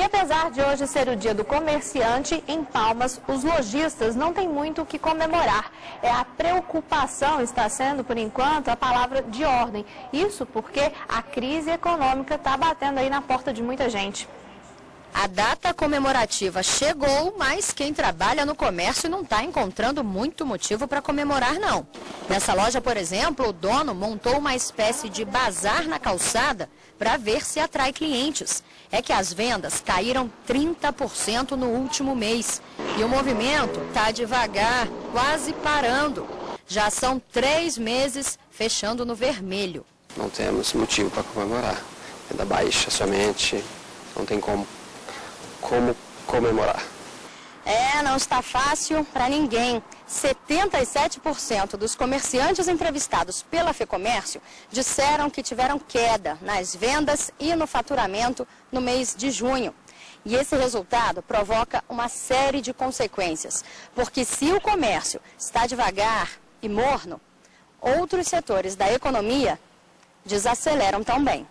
E apesar de hoje ser o dia do comerciante, em Palmas, os lojistas não têm muito o que comemorar. É a preocupação está sendo, por enquanto, a palavra de ordem. Isso porque a crise econômica está batendo aí na porta de muita gente. A data comemorativa chegou, mas quem trabalha no comércio não está encontrando muito motivo para comemorar, não. Nessa loja, por exemplo, o dono montou uma espécie de bazar na calçada para ver se atrai clientes. É que as vendas caíram 30% no último mês. E o movimento está devagar, quase parando. Já são três meses fechando no vermelho. Não temos motivo para comemorar. É da baixa somente, não tem como como comemorar. É, não está fácil para ninguém. 77% dos comerciantes entrevistados pela FEComércio disseram que tiveram queda nas vendas e no faturamento no mês de junho. E esse resultado provoca uma série de consequências, porque se o comércio está devagar e morno, outros setores da economia desaceleram também.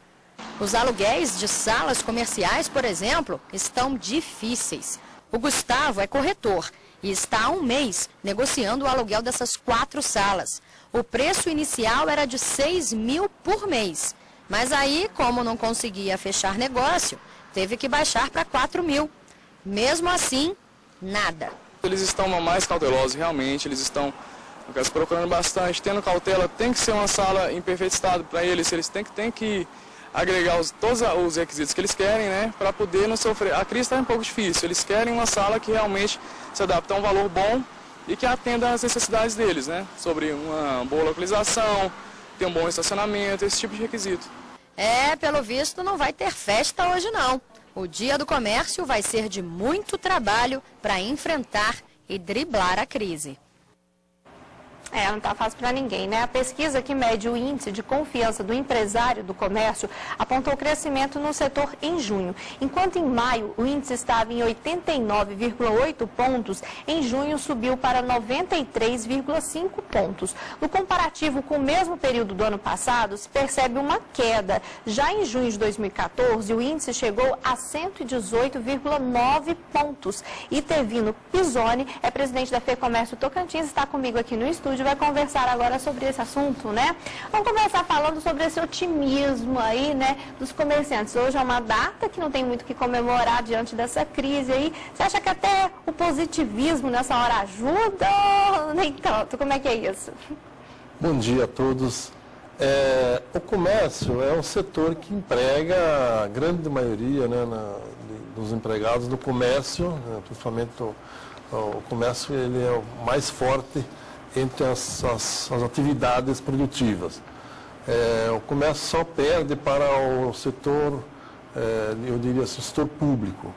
Os aluguéis de salas comerciais, por exemplo, estão difíceis. O Gustavo é corretor e está há um mês negociando o aluguel dessas quatro salas. O preço inicial era de 6 mil por mês. Mas aí, como não conseguia fechar negócio, teve que baixar para 4 mil. Mesmo assim, nada. Eles estão mais cautelosos, realmente, eles estão procurando bastante, tendo cautela. Tem que ser uma sala em perfeito estado para eles, eles têm que, têm que agregar os, todos os requisitos que eles querem, né, para poder não sofrer. A crise está um pouco difícil, eles querem uma sala que realmente se adapte a um valor bom e que atenda às necessidades deles, né, sobre uma boa localização, ter um bom estacionamento, esse tipo de requisito. É, pelo visto não vai ter festa hoje não. O dia do comércio vai ser de muito trabalho para enfrentar e driblar a crise. É, não está fácil para ninguém, né? A pesquisa que mede o índice de confiança do empresário do comércio apontou crescimento no setor em junho. Enquanto em maio o índice estava em 89,8 pontos, em junho subiu para 93,5 pontos. No comparativo com o mesmo período do ano passado, se percebe uma queda. Já em junho de 2014, o índice chegou a 118,9 pontos. E Tevino Pisoni é presidente da FEComércio Tocantins, está comigo aqui no estúdio vai conversar agora sobre esse assunto, né? Vamos começar falando sobre esse otimismo aí, né, dos comerciantes. Hoje é uma data que não tem muito que comemorar diante dessa crise aí. Você acha que até o positivismo nessa hora ajuda nem tanto? Como é que é isso? Bom dia a todos. É, o comércio é um setor que emprega a grande maioria né, na, dos empregados do comércio, né, principalmente o, o comércio ele é o mais forte entre as, as, as atividades produtivas. É, o comércio só perde para o setor, é, eu diria, setor público.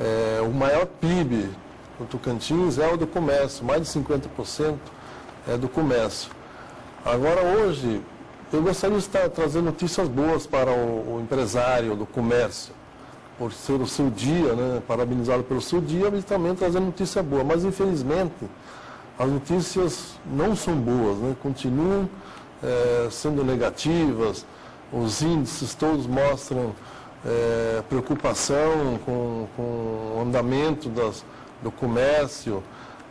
É, o maior PIB do Tocantins é o do comércio, mais de 50% é do comércio. Agora, hoje, eu gostaria de estar trazendo notícias boas para o, o empresário do comércio, por ser o seu dia, né, parabenizá-lo pelo seu dia, mas também trazendo notícia boa. Mas, infelizmente, as notícias não são boas, né? continuam é, sendo negativas, os índices todos mostram é, preocupação com, com o andamento das, do comércio.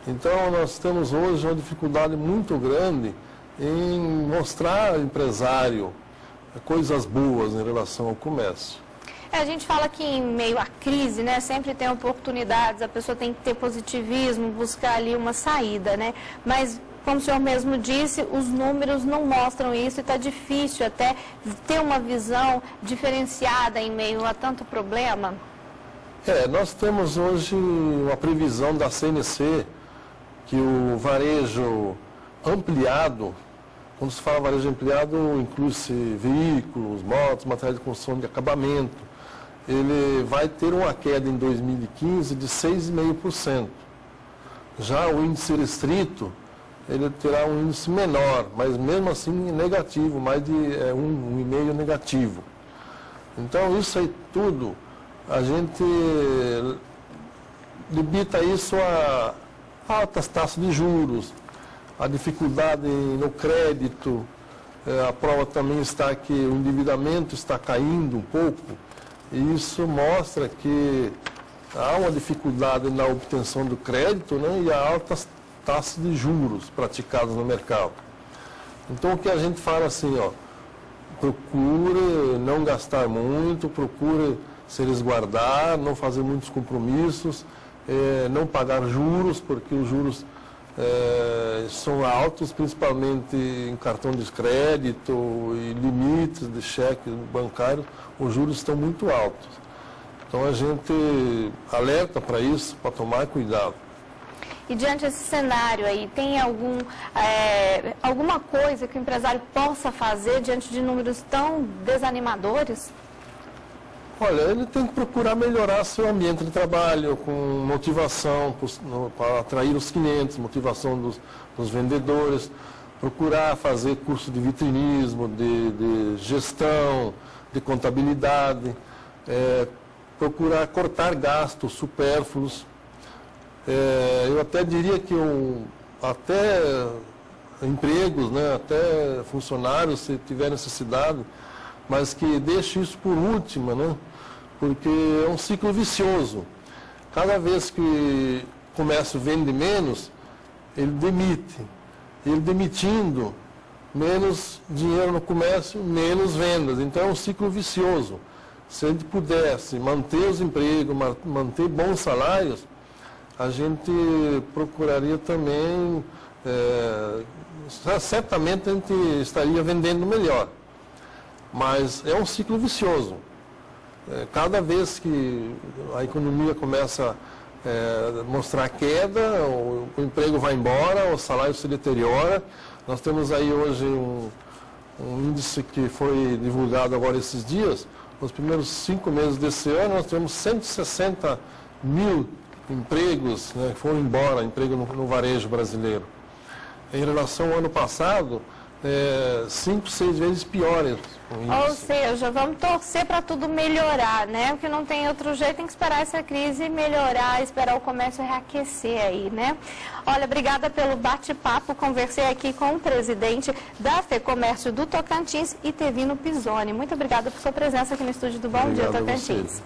Então, nós temos hoje uma dificuldade muito grande em mostrar ao empresário coisas boas em relação ao comércio. É, a gente fala que em meio à crise, né, sempre tem oportunidades, a pessoa tem que ter positivismo, buscar ali uma saída, né? Mas como o senhor mesmo disse, os números não mostram isso e está difícil até ter uma visão diferenciada em meio a tanto problema. É, nós temos hoje uma previsão da CNC que o varejo ampliado, quando se fala varejo ampliado, inclui-se veículos, motos, materiais de construção de acabamento, ele vai ter uma queda em 2015 de 6,5%. Já o índice restrito, ele terá um índice menor, mas mesmo assim negativo, mais de é, um, um e meio negativo. Então isso aí tudo, a gente limita isso a altas taxas de juros, a dificuldade no crédito, é, a prova também está que o endividamento está caindo um pouco, E isso mostra que há uma dificuldade na obtenção do crédito né, e há altas taxas de juros praticadas no mercado. Então o que a gente fala assim, ó, procure não gastar muito, procure se resguardar, não fazer muitos compromissos, é, não pagar juros, porque os juros é, são altos, principalmente em cartão de crédito e limites de cheque bancário, os juros estão muito altos. Então a gente alerta para isso, para tomar cuidado. E diante desse cenário aí, tem algum, é, alguma coisa que o empresário possa fazer diante de números tão desanimadores? Olha, ele tem que procurar melhorar seu ambiente de trabalho, com motivação para atrair os clientes, motivação dos, dos vendedores, procurar fazer curso de vitrinismo, de, de gestão, de contabilidade, é, procurar cortar gastos supérfluos, é, eu até diria que um, até empregos, né, até funcionários, se tiver necessidade, mas que deixe isso por última, né, porque é um ciclo vicioso. Cada vez que o comércio vende menos, ele demite. Ele demitindo, menos dinheiro no comércio, menos vendas. Então é um ciclo vicioso. Se a gente pudesse manter os empregos, manter bons salários, a gente procuraria também, é, certamente a gente estaria vendendo melhor. Mas é um ciclo vicioso. É, cada vez que a economia começa a é, mostrar queda, o, o, emprego vai embora, o salário se deteriora. Nós temos aí hoje um, um índice que foi divulgado agora esses dias. Nos primeiros cinco meses desse ano, nós temos 160 mil empregos né, foram embora, emprego no, no, varejo brasileiro. Em relação ao ano passado, é, cinco, seis vezes piores. Ou seja, vamos torcer para tudo melhorar, né? Porque não tem outro jeito, tem que esperar essa crise melhorar, esperar o comércio reaquecer aí, né? Olha, obrigada pelo bate-papo. Conversei aqui com o presidente da FEComércio do Tocantins, Itevino Pisoni. Muito obrigada por sua presença aqui no estúdio do Bom Obrigado Dia Tocantins.